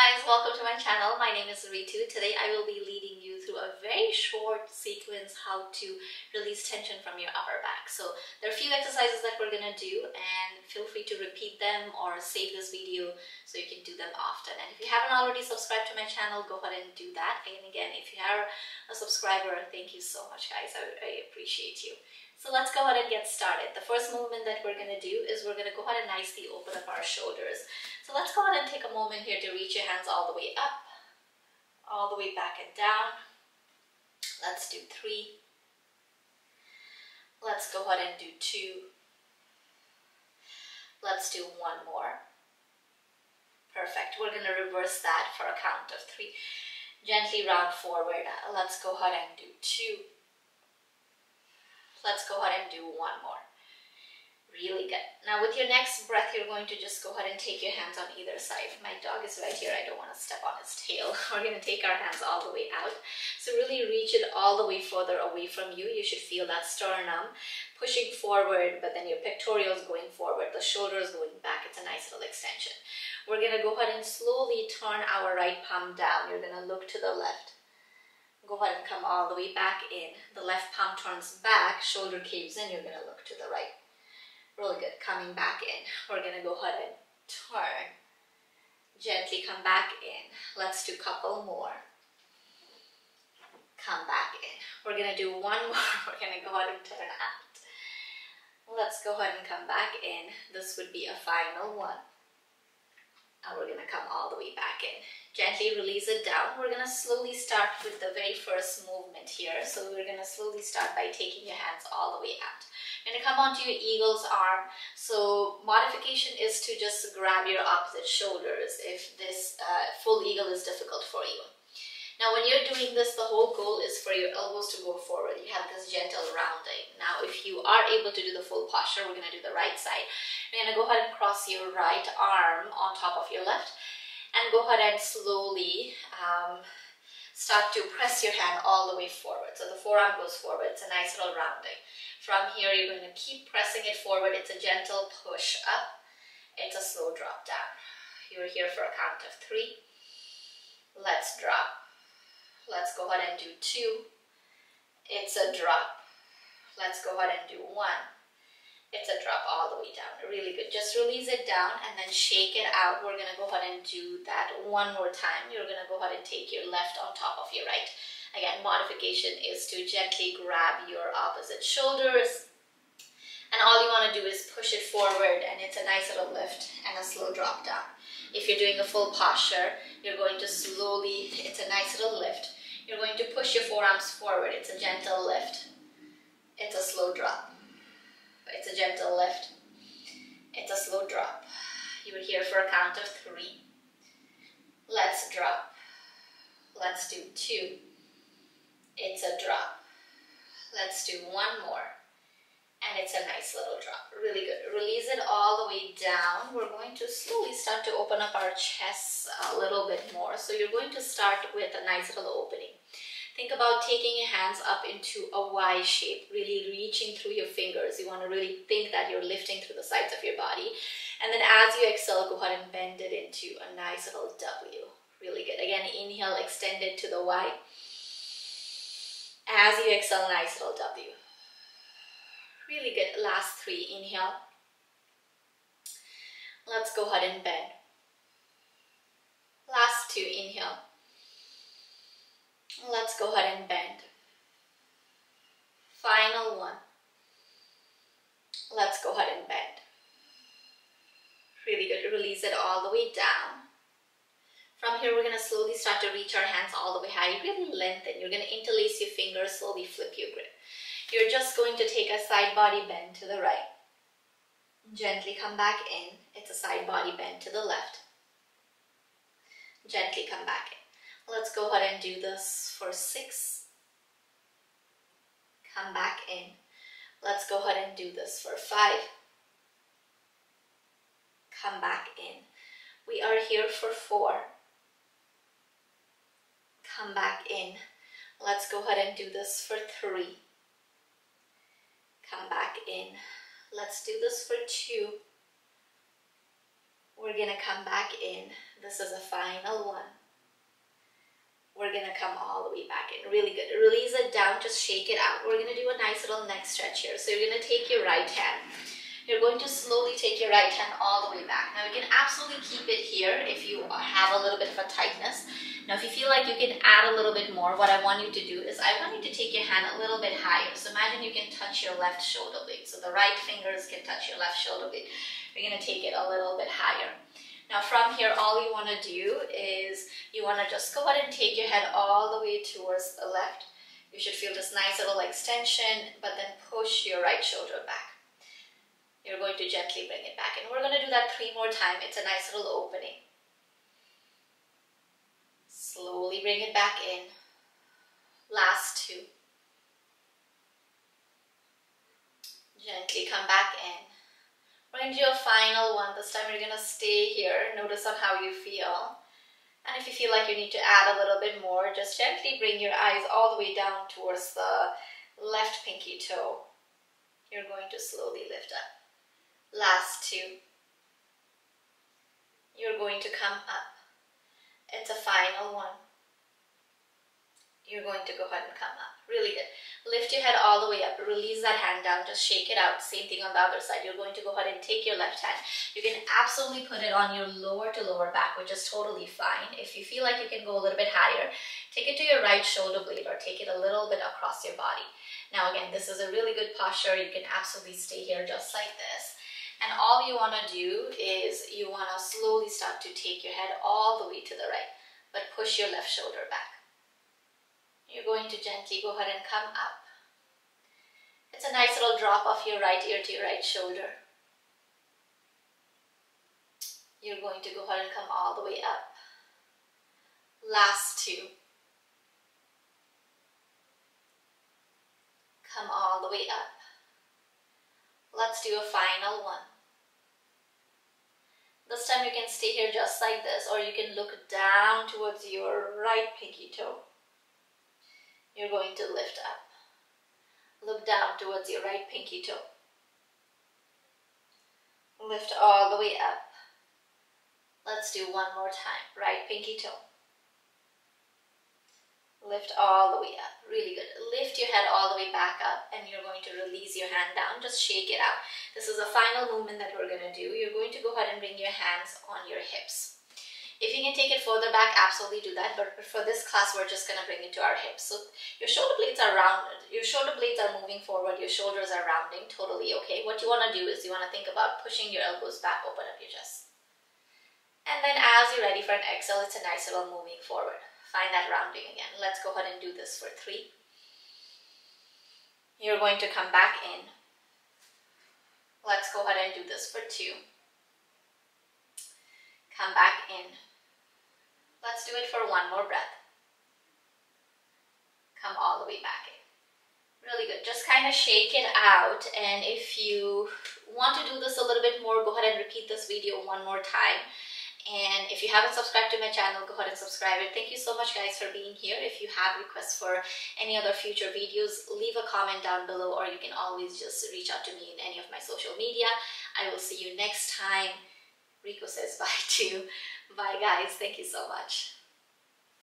guys, welcome to my channel. My name is Ritu. Today I will be leading you through a very short sequence how to release tension from your upper back. So there are a few exercises that we're gonna do and feel free to repeat them or save this video so you can do them often. And if you haven't already subscribed to my channel, go ahead and do that. And again, if you are a subscriber, thank you so much guys. I, I appreciate you. So let's go ahead and get started. The first movement that we're going to do is we're going to go ahead and nicely open up our shoulders. So let's go ahead and take a moment here to reach your hands all the way up, all the way back and down. Let's do three. Let's go ahead and do two. Let's do one more. Perfect. We're going to reverse that for a count of three. Gently round forward. Let's go ahead and do two. Let's go ahead and do one more. Really good. Now with your next breath, you're going to just go ahead and take your hands on either side. My dog is right here. I don't want to step on his tail. We're going to take our hands all the way out. So really reach it all the way further away from you. You should feel that sternum pushing forward, but then your pectorals going forward, the shoulders going back. It's a nice little extension. We're going to go ahead and slowly turn our right palm down. You're going to look to the left Go ahead and come all the way back in. The left palm turns back, shoulder caves in, you're gonna look to the right. Really good, coming back in. We're gonna go ahead and turn. Gently come back in. Let's do a couple more. Come back in. We're gonna do one more. We're gonna go ahead and turn out. Let's go ahead and come back in. This would be a final one. And we're gonna come all the way back in. Gently release it down. We're gonna slowly start with the very first movement here. So we're gonna slowly start by taking your hands all the way out. You're gonna come onto your eagle's arm. So modification is to just grab your opposite shoulders if this uh, full eagle is difficult for you. Now when you're doing this, the whole goal is for your elbows to go forward. You have this gentle rounding. Now if you are able to do the full posture, we're gonna do the right side. You're gonna go ahead and cross your right arm on top of your left and go ahead and slowly um, start to press your hand all the way forward. So the forearm goes forward, it's a nice little rounding. From here, you're going to keep pressing it forward. It's a gentle push up. It's a slow drop down. You're here for a count of three. Let's drop. Let's go ahead and do two. It's a drop. Let's go ahead and do one. It's a drop all the way down. Really good. Just release it down and then shake it out. We're going to go ahead and do that one more time. You're going to go ahead and take your left on top of your right. Again, modification is to gently grab your opposite shoulders. And all you want to do is push it forward and it's a nice little lift and a slow drop down. If you're doing a full posture, you're going to slowly, it's a nice little lift. You're going to push your forearms forward. It's a gentle lift. It's a slow drop. It's a gentle lift. It's a slow drop. You are here for a count of three. Let's drop. Let's do two. It's a drop. Let's do one more and it's a nice little drop. Really good. Release it all the way down. We're going to slowly start to open up our chests a little bit more. So you're going to start with a nice little opening. Think about taking your hands up into a Y shape really reaching through your fingers. You want to really think that you're lifting through the sides of your body. And then as you exhale go ahead and bend it into a nice little W. Really good. Again inhale extend it to the Y. As you exhale nice little W Really good. Last three. Inhale. Let's go ahead and bend. Last two. Inhale. Let's go ahead and bend. Final one. Let's go ahead and bend. Really good. Release it all the way down. From here, we're going to slowly start to reach our hands all the way high. Really lengthen. You're going to interlace your fingers, slowly flip your grip. You're just going to take a side body bend to the right. Gently come back in. It's a side body bend to the left. Gently come back in. Let's go ahead and do this for six. Come back in. Let's go ahead and do this for five. Come back in. We are here for four. Come back in. Let's go ahead and do this for three come back in. Let's do this for two. We're gonna come back in. This is a final one. We're gonna come all the way back in. Really good. Release it down, just shake it out. We're gonna do a nice little neck stretch here. So you're gonna take your right hand. You're going to slowly take your right hand all the way back. Now you can absolutely keep it here if you have a little bit of a tightness. Now if you feel like you can add a little bit more, what I want you to do is I want you to take your hand a little bit higher. So imagine you can touch your left shoulder blade. So the right fingers can touch your left shoulder blade. You're gonna take it a little bit higher. Now from here, all you wanna do is you wanna just go ahead and take your head all the way towards the left. You should feel this nice little extension, but then push your right shoulder back. You're going to gently bring it back. And we're gonna do that three more times. It's a nice little opening. Slowly bring it back in. Last two. Gently come back in. We're going to do a final one. This time you're going to stay here. Notice on how you feel. And if you feel like you need to add a little bit more, just gently bring your eyes all the way down towards the left pinky toe. You're going to slowly lift up. Last two. You're going to come up. It's a final one. You're going to go ahead and come up. Really good. Lift your head all the way up. Release that hand down. Just shake it out. Same thing on the other side. You're going to go ahead and take your left hand. You can absolutely put it on your lower to lower back, which is totally fine. If you feel like you can go a little bit higher, take it to your right shoulder blade or take it a little bit across your body. Now again, this is a really good posture. You can absolutely stay here just like this. And all you want to do is you want to slowly start to take your head all the way to the right, but push your left shoulder back. You're going to gently go ahead and come up. It's a nice little drop off your right ear to your right shoulder. You're going to go ahead and come all the way up. Last two. Come all the way up. Let's do a final one. This time you can stay here just like this or you can look down towards your right pinky toe you're going to lift up. Look down towards your right pinky toe. Lift all the way up. Let's do one more time. Right pinky toe. Lift all the way up. Really good. Lift your head all the way back up and you're going to release your hand down. Just shake it out. This is a final movement that we're going to do. You're going to go ahead and bring your hands on your hips. If you can take it further back, absolutely do that. But for this class, we're just going to bring it to our hips. So your shoulder blades are rounded. Your shoulder blades are moving forward. Your shoulders are rounding. Totally okay. What you want to do is you want to think about pushing your elbows back, open up your chest. And then as you're ready for an exhale, it's a nice little moving forward. Find that rounding again. Let's go ahead and do this for three. You're going to come back in. Let's go ahead and do this for two. Come back in. Let's do it for one more breath. Come all the way back in. Really good. Just kind of shake it out. And if you want to do this a little bit more, go ahead and repeat this video one more time. And if you haven't subscribed to my channel, go ahead and subscribe. Thank you so much guys for being here. If you have requests for any other future videos, leave a comment down below or you can always just reach out to me in any of my social media. I will see you next time. Rico says bye too. Bye guys. Thank you so much.